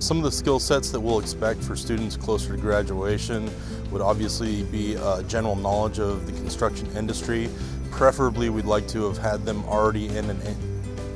Some of the skill sets that we'll expect for students closer to graduation would obviously be uh, general knowledge of the construction industry. Preferably, we'd like to have had them already in an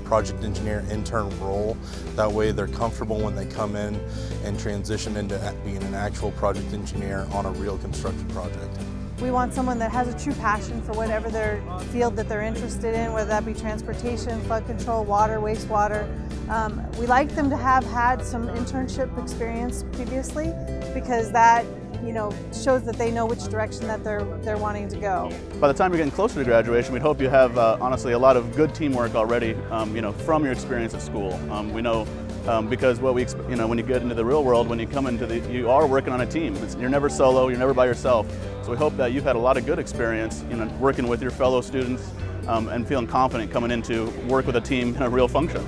project engineer intern role. That way they're comfortable when they come in and transition into being an actual project engineer on a real construction project. We want someone that has a true passion for whatever their field that they're interested in, whether that be transportation, flood control, water, wastewater. Um, we like them to have had some internship experience previously because that you know, shows that they know which direction that they're, they're wanting to go. By the time you're getting closer to graduation, we'd hope you have, uh, honestly, a lot of good teamwork already, um, you know, from your experience at school. Um, we know um, because what we, you know, when you get into the real world, when you come into the, you are working on a team. It's, you're never solo, you're never by yourself. So we hope that you've had a lot of good experience, you know, working with your fellow students um, and feeling confident coming into work with a team in a real function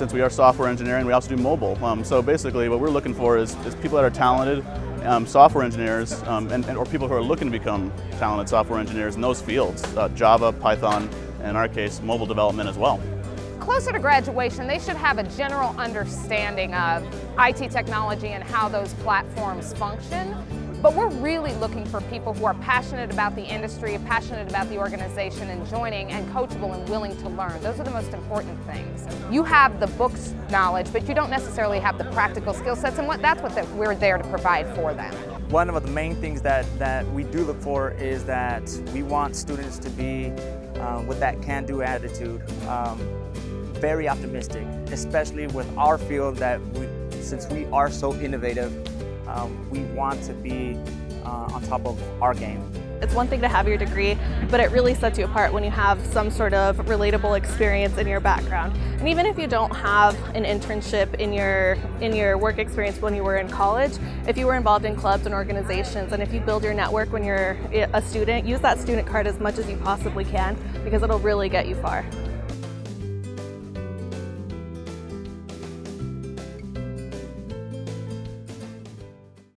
since we are software engineering, we also do mobile. Um, so basically what we're looking for is, is people that are talented, um, software engineers, um, and, and, or people who are looking to become talented software engineers in those fields, uh, Java, Python, and in our case, mobile development as well. Closer to graduation, they should have a general understanding of IT technology and how those platforms function. But we're really looking for people who are passionate about the industry, passionate about the organization and joining and coachable and willing to learn. Those are the most important things. You have the books knowledge, but you don't necessarily have the practical skill sets and what, that's what the, we're there to provide for them. One of the main things that, that we do look for is that we want students to be um, with that can-do attitude, um, very optimistic, especially with our field that we, since we are so innovative, um, we want to be uh, on top of our game. It's one thing to have your degree, but it really sets you apart when you have some sort of relatable experience in your background. And even if you don't have an internship in your in your work experience when you were in college, if you were involved in clubs and organizations, and if you build your network when you're a student, use that student card as much as you possibly can because it'll really get you far.